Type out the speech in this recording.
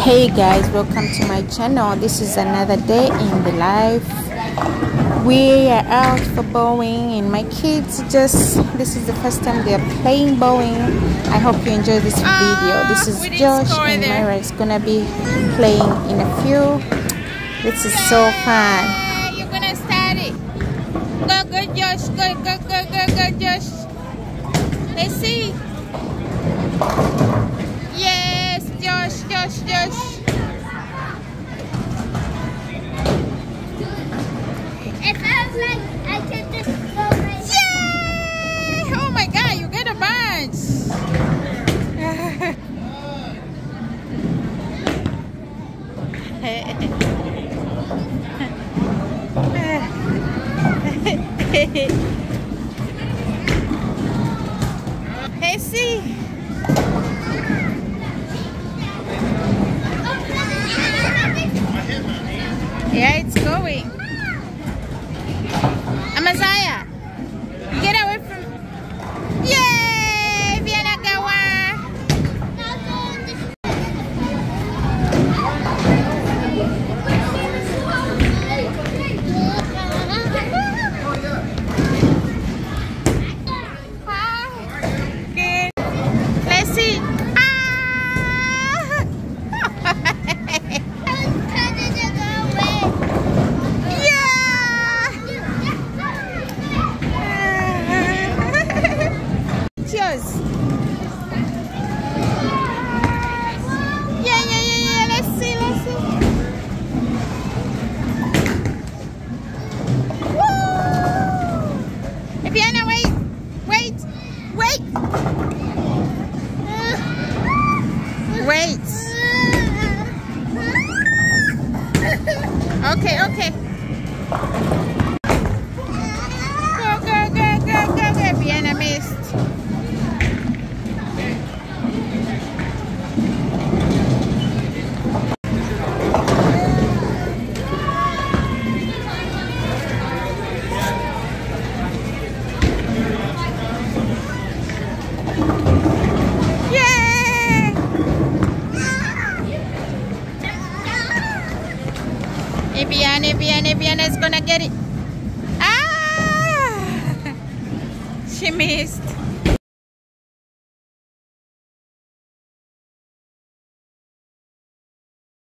hey guys welcome to my channel. This is another day in the life. We are out for bowling and my kids just this is the first time they're playing bowling i hope you enjoy this ah, video. This is josh and Myla is gonna be playing in a few. This is so fun. you're gonna start it. Go go josh. Go go go go go josh. Let's see josh josh It like I can just go right Yay! Oh my god, you get a bunch! hey, see? Yeah! Yeah, yeah, yeah, yeah. Let's see, let's see. Woo! Epiana, wait, wait, wait, uh. wait. Yay! Ebiana, Ebiana, Ebiana is gonna get it. Ah! She missed.